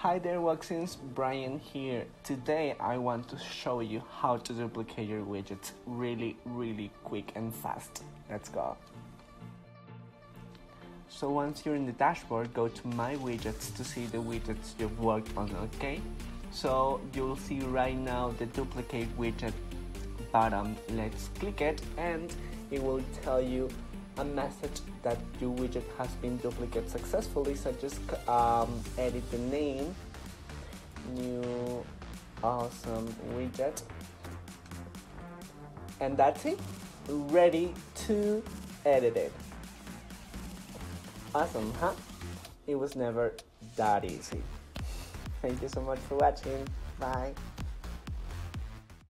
Hi there Woxians, Bryan here. Today I want to show you how to duplicate your widgets really really quick and fast. Let's go. So once you're in the dashboard, go to my widgets to see the widgets you've worked on, okay? So you'll see right now the duplicate widget button. Let's click it and it will tell you a message that your widget has been duplicated successfully. So just um, edit the name, new awesome widget, and that's it. Ready to edit it. Awesome, huh? It was never that easy. Thank you so much for watching. Bye.